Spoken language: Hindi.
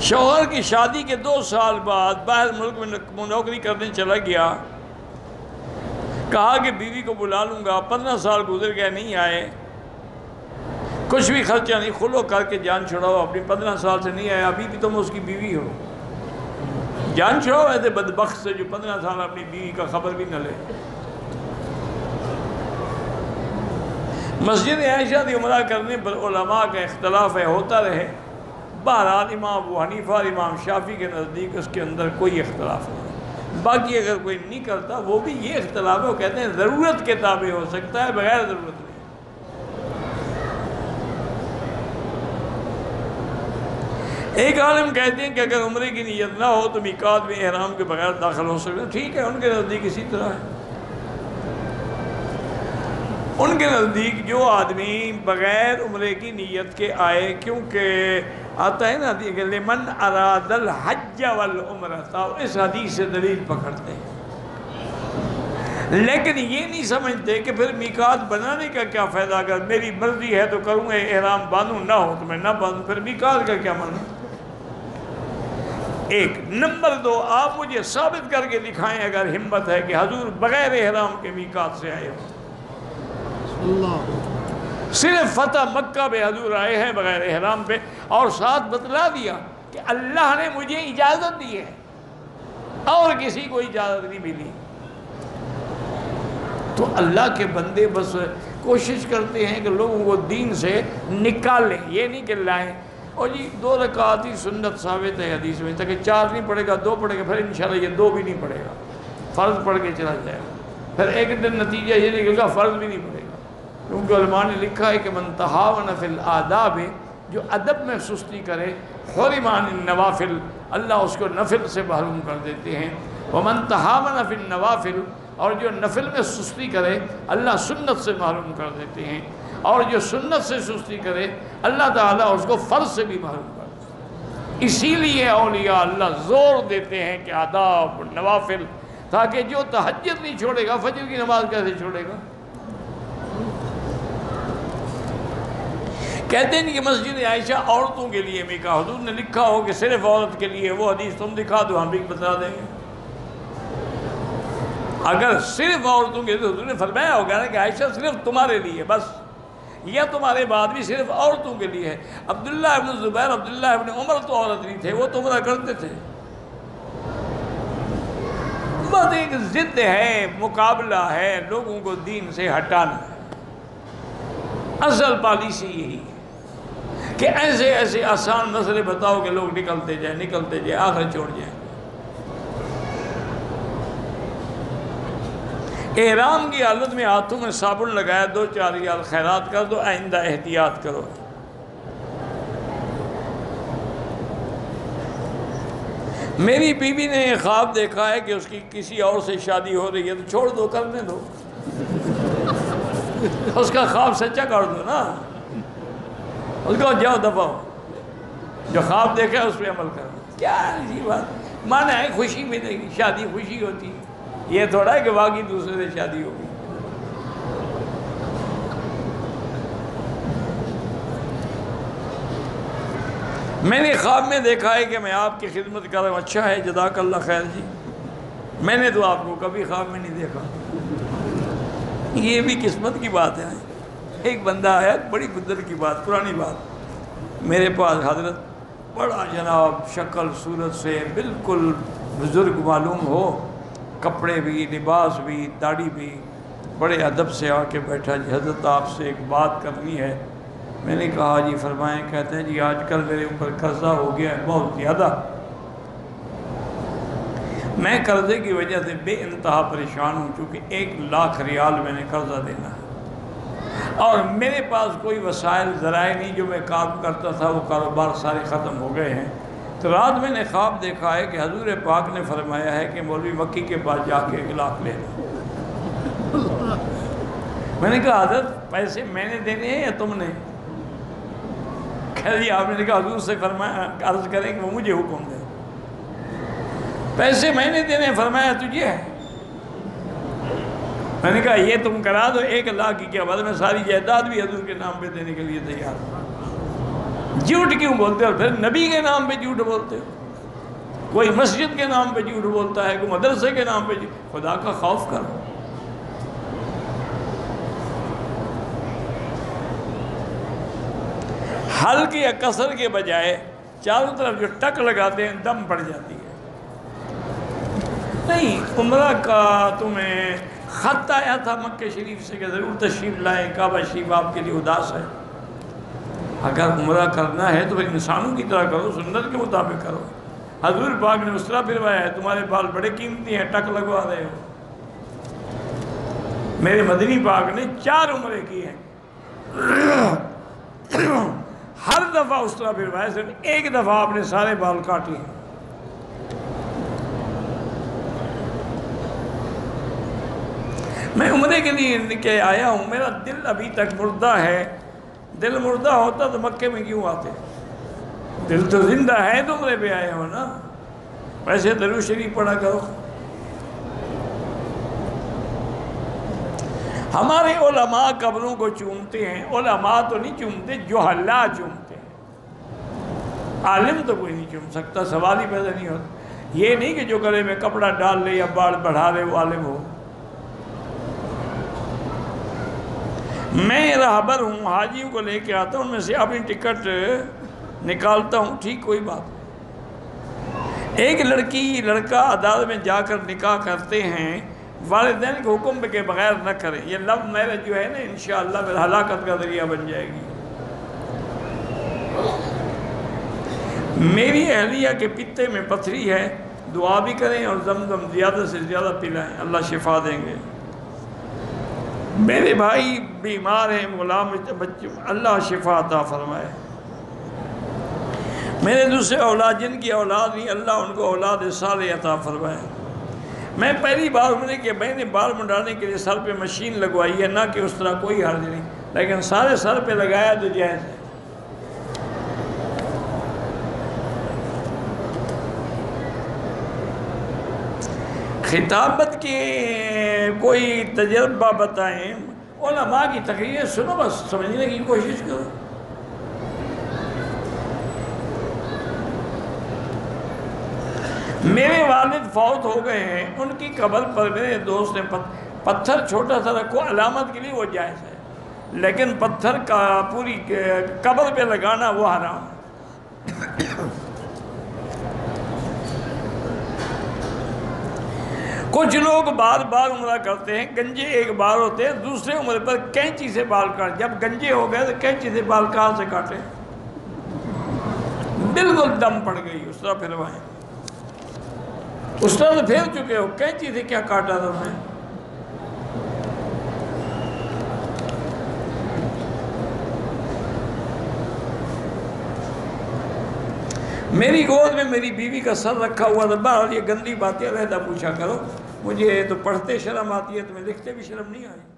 शोहर की शादी के दो साल बाद बाहर मुल्क में नौकरी करने चला गया। कहा कि बीवी को बुला लूँगा, पंद्रह साल गुजर गए, नहीं आए। कुछ भी खर्चा नहीं, खुलो करके जान छुड़ाओ, अपनी पंद्रह साल से नहीं आया, अभी भी तुम उसकी बीवी हो। जान छुड़ाओ ऐसे बदबक से जो पंद्रह साल अपनी बीवी का खबर भी न ले। मस्जिद आयशा दी उम्र करने पर उलमा का इख्तलाफ है, होता रहे। बहरहाल इमाम अबू हनीफा और इमाम शाफी के नज़दीक उसके अंदर कोई इख्तलाफ नहीं बाकी अगर कोई नहीं करता, वो भी ये इख्तलाफ है, वो कहते हैं ज़रूरत के ताबे हो सकता है, बगैर ज़रूरत नहीं एक आलम कहते हैं कि अगर उम्र की नीयत ना हो तो मिकात में एहराम के बगैर दाखिल हो सकते ठीक है, उनके नज़दीक इसी तरह है। उनके नज़दीक जो आदमी बग़ैर उम्र की नीयत के आए, क्योंकि आता है ना लिमन अरादल हज वल उम्र था इस हदीस से दलील पकड़ते हैं। लेकिन ये नहीं समझते कि फिर मिकात बनाने का क्या फ़ायदा, अगर मेरी मर्ज़ी है तो करूँगा एहराम बांधूँ, ना हो तो मैं ना बांधूँ, फिर मिकात का क्या मानूँ? एक, नंबर दो, आप मुझे साबित करके दिखाएँ अगर हिम्मत है कि हजूर बग़ैर एहराम के मिकात से आए हो। सिर्फ़ फतेह मक्का पे हजूर आए हैं बगैर एहराम पे, और साथ बतला दिया कि अल्लाह ने मुझे इजाज़त दी है, और किसी को इजाज़त नहीं मिली। तो अल्लाह के बंदे बस कोशिश करते हैं कि लोगों को दीन से निकालें, ये नहीं कि लाएँ। और जी, दो रकात सुन्नत साबित है हदीस में, ताकि चार नहीं पड़ेगा, दो पड़ेगा, फिर इंशाल्लाह ये दो भी नहीं पड़ेगा। फ़र्ज़ पढ़ के चला जाएगा। फिर एक दिन नतीजा ये निकलेगा, फ़र्ज़ भी नहीं पड़ेगा। क्योंकि ने लिखा है कि मन तहावन फिल आदाब, जो अदब में सुस्ती करे, हरिमान नवाफिल, अल्लाह उसको नफिल से महरूम कर देते हैं। वह मन तहावन फिल नवाफिल, और जो नफिल में सुस्ती करे, अल्लाह सुन्नत से महरूम कर देते हैं। और जो सुन्नत से सुस्ती करे, अल्लाह ताला उसको फ़र्ज़ से भी महरूम कर देते इसीलिए अलिया अल्लाह ज़ोर देते हैं कि आदाब नवाफिल, ताकि जो तहजद नहीं छोड़ेगा, फजर की नमाज़ कैसे छोड़ेगा? कहते हैं कि मस्जिद आयशा औरतों के लिए भी कहा हजूर ने लिखा हो कि सिर्फ़ औरत के लिए वो हदीस तुम दिखा दो, हम भी बता देंगे। अगर सिर्फ़ औरतों के लिए हजूर ने फरमाया होगा ना कि आयशा सिर्फ़ तुम्हारे लिए, बस। या तुम्हारे बाद भी सिर्फ़ औरतों के लिए है। अब्दुल्ला इब्न ज़ुबैर अब्दुल्ला इब्न उमर तो औरत नहीं थे, वो तो उम्र करते थे। बस एक जिद है, मुकाबला है, लोगों को दीन से हटाना। असल पॉलिसी यही है। कि ऐसे ऐसे आसान मसले बताओ कि लोग निकलते जाए निकलते जाए, आखिर छोड़ जाए। एहराम की हालत में हाथों में साबुन लगाया, दो चार रियाल खैरात कर दो, आइंदा एहतियात करो। मेरी बीवी ने यह ख्वाब देखा है कि उसकी किसी और से शादी हो रही है तो छोड़ दो करने दो। उसका ख्वाब सच्चा कर दो ना। उसको जाओ दबाओ। जो ख्वाब देखा उस पर अमल करो। क्या ऐसी बात? माना है, खुशी मिलेगी, शादी खुशी होती है। ये थोड़ा है कि बाकी दूसरे से शादी होगी। मैंने ख्वाब में देखा है कि मैं आपकी खिदमत कर रहा हूँ। अच्छा है जदाकल्ला खैर जी। मैंने तो आपको कभी ख्वाब में नहीं देखा। ये भी किस्मत की बात है। एक बंदा आया बड़ी कुदरत की बात, पुरानी बात। मेरे पास हज़रत, बड़ा जनाब, शक्ल, सूरत से बिल्कुल बुज़ुर्ग मालूम हो। कपड़े भी, लिबास भी, दाढ़ी भी, बड़े अदब से आके बैठा जी हज़रत, आपसे एक बात करनी है। मैंने कहा, जी, फरमाएँ, कहते हैं, जी, आजकल मेरे ऊपर कर्जा हो गया है, बहुत ज़्यादा। मैं कर्ज़े की वजह से बे इंतहा परेशान हूँ, क्योंकि एक लाख रियाल मैंने कर्ज़ा देना और मेरे पास कोई वसाइल ज़राए नहीं जो मैं काम करता था, वो कारोबार सारे ख़त्म हो गए हैं। तो रात मैंने ख्वाब देखा है कि हजूर पाक ने फरमाया है कि मौलवी मक्की के पास जाके लाख ले लो। मैंने कहा, हज़रत, पैसे मैंने देने हैं या तुमने? कह दिया आपने कहा, हजूर से फरमाया, अर्ज़ करें कि वो मुझे हुक्म दें। पैसे मैंने देने फरमाया, तुझे है? मैंने कहा, ये तुम करा दो, एक लाख की क्या बात मैं सारी जायदाद भी हजूर के नाम पे देने के लिए तैयार हूँ। झूठ क्यों बोलते हो? फिर नबी के नाम पे झूठ बोलते हो? कोई मस्जिद के नाम पे झूठ बोलता है, कोई मदरसे के नाम पे खुदा का खौफ करो। हल्की या कसर के बजाय चारों तरफ़ जो टक लगाते हैं, दम पड़ जाती है। नहीं, उम्र का तुम्हें ख़त आया था मक्के शरीफ से कि ज़रूर तशरीफ़ लाए, काबा शरीफ आपके लिए उदास है। अगर उम्र करना है तो फिर इंसानों की तरह करो, सुन्नत के मुताबिक करो। हजूर पाक ने उसरा फिरवाया है तुम्हारे बाल बड़े कीमती हैं, टक लगवा रहे हो। मेरे मदनी पाक ने चार उम्र की हैं। हर दफ़ा उसरा फिरवाया, सिर्फ़ एक दफ़ा आपने सारे बाल काटे हैं मैं उम्र के लिए के आया हूँ। मेरा दिल अभी तक मुर्दा है। दिल मुर्दा होता तो मक्के में क्यों आते? दिल तो ज़िंदा है तो उम्र पे आए हो ना? वैसे दरू शरीफ पढ़ा करो। हमारे ओलमा कब्रों को चूमते हैं। ओलमा तो नहीं चूमते जो हल्ला चूमते हैं। आलिम तो कोई नहीं चूम सकता, सवाल ही पैदा नहीं होता। ये नहीं कि जो गले में कपड़ा डाल ले या बाल बढ़ा ले, वो आलिम हो। मैं रहबर हूँ हाजियों को लेके आता हूँ उनमें से अपनी टिकट निकालता हूँ, ठीक कोई बात एक लड़की, लड़का अदालत में जाकर निकाह करते हैं, वालदेन के हुक्म के बगैर न करें। ये लव मैरिज जो है ना इन हलाकत का ज़रिया बन जाएगी। मेरी अहलिया के पित्ते में पथरी है, दुआ भी करें और जमजम ज़्यादा से ज़्यादा पिलाएँ, अल्लाह शिफा देंगे। मेरे भाई बीमार हैं, गुलाम बच्चे, अल्लाह शिफा अता फरमाए। मेरे दूसरे औलाद, जिनकी औलाद नहीं, अल्लाह उनको औलाद सारे अता फरमाए। मैं पहली बार उम्र के मैंने बाल मंडाने के लिए सर पे मशीन लगवाई है, ना कि उस तरह कोई हर्ज नहीं, लेकिन सारे सर पे लगाया तो जायज़ खिताबत के कोई तजर्बा बताएँ। माँ की तकरीर सुनो बस, समझने की कोशिश करो। मेरे वालिद फौत हो गए हैं, उनकी कब्र पर मेरे दोस्त ने पत्थर छोटा सा रखो, अलामत के लिए वो जायज़ है। लेकिन पत्थर का पूरी कब्र पे लगाना वो हराम कुछ लोग बार बार उम्र करते हैं, गंजे एक बार होते हैं, दूसरे उम्र पर कैंची से बाल काट, जब गंजे हो गए तो कैंची से बाल कहाँ से काटे। बिल्कुल दम पड़ गई, उस तरह फिर फिरवाए उस तरह तो फेर चुके हो, कैंची से क्या काटा था उन्हें मेरी गोद में मेरी बीवी का सर रखा हुआ था बाहर ये गंदी बातें रहता पूछा करो। मुझे तो पढ़ते शर्म आती है तुम्हें लिखते भी शर्म नहीं आई।